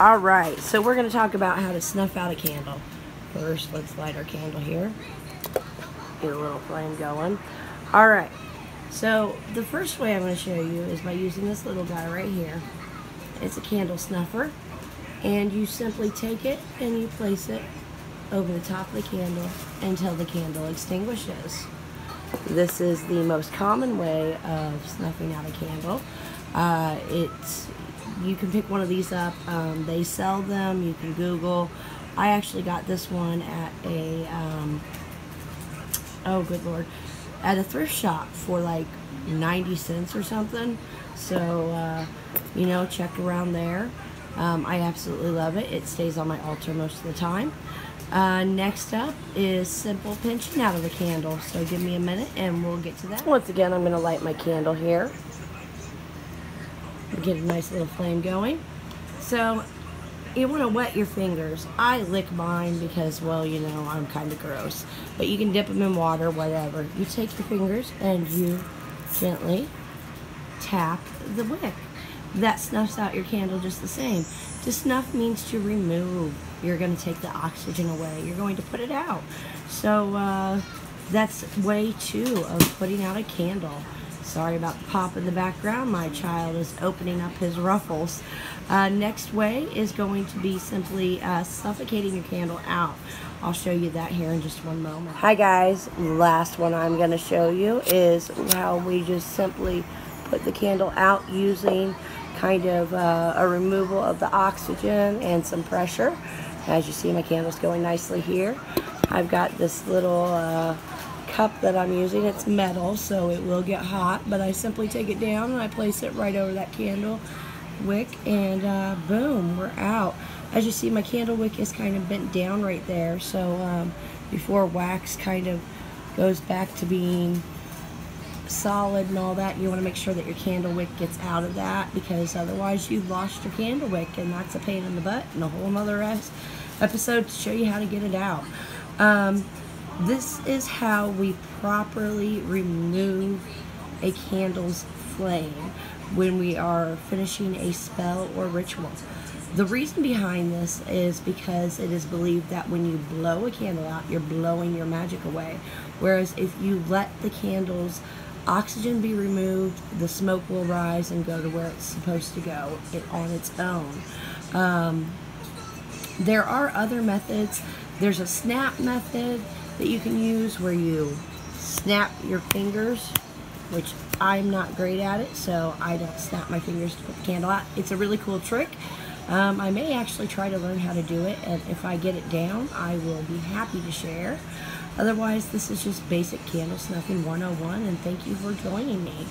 All right, so we're going to talk about how to snuff out a candle. First, let's light our candle here. Get a little flame going. All right, so the first way I'm going to show you is by using this little guy right here. It's a candle snuffer, and you simply take it and you place it over the top of the candle until the candle extinguishes. This is the most common way of snuffing out a candle. Uh, it's you can pick one of these up. Um, they sell them. You can Google. I actually got this one at a um, oh good lord at a thrift shop for like 90 cents or something. So uh, you know check around there. Um, I absolutely love it. It stays on my altar most of the time. Uh, next up is simple pinching out of the candle. So give me a minute and we'll get to that. Once again, I'm going to light my candle here. Get a nice little flame going. So you want to wet your fingers. I lick mine because, well, you know, I'm kind of gross. But you can dip them in water, whatever. You take your fingers and you gently tap the wick that snuffs out your candle just the same. To snuff means to remove. You're going to take the oxygen away. You're going to put it out. So uh, that's way two of putting out a candle. Sorry about the pop in the background. My child is opening up his ruffles. Uh, next way is going to be simply uh, suffocating your candle out. I'll show you that here in just one moment. Hi guys, last one I'm going to show you is how we just simply put the candle out using kind of uh, a removal of the oxygen and some pressure. As you see, my candle's going nicely here. I've got this little uh, cup that I'm using. It's metal, so it will get hot, but I simply take it down and I place it right over that candle wick, and uh, boom, we're out. As you see, my candle wick is kind of bent down right there, so um, before wax kind of goes back to being solid and all that, you want to make sure that your candle wick gets out of that because otherwise you've lost your candle wick and that's a pain in the butt and a whole nother episode to show you how to get it out. Um, this is how we properly remove a candle's flame when we are finishing a spell or ritual. The reason behind this is because it is believed that when you blow a candle out, you're blowing your magic away. Whereas if you let the candles oxygen be removed, the smoke will rise and go to where it's supposed to go it, on its own. Um, there are other methods. There's a snap method that you can use where you snap your fingers, which I'm not great at it, so I don't snap my fingers to put the candle out. It's a really cool trick. Um, I may actually try to learn how to do it, and if I get it down, I will be happy to share. Otherwise, this is just basic candle snuffing 101, and thank you for joining me.